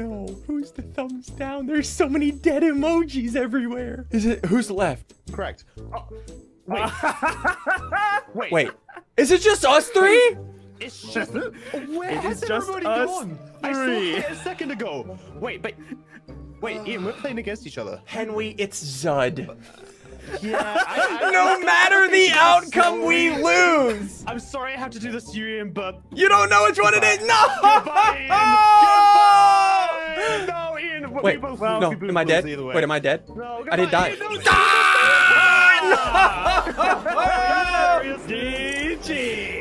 no. Who's the thumbs down? There's so many dead emojis everywhere. Is it who's left? Correct. Oh, wait. wait. Wait. Is it just us three? It's just. Where It has is just everybody us gone? I saw it a second ago. Wait, but. Wait, Ian, we're playing against each other. Henry, it's Zud. Yeah. I, I, No I- matter I the think I'm outcome, we lose. I'm sorry I have to do this to you, Ian, but. You don't know which one it is. No. Goodbye, Ian. Goodbye. No, Ian. we Wait, both no. lose. We both Am I dead? Wait, am I dead? No, I didn't die. goodbye, Ian, no, Ah! no. GG.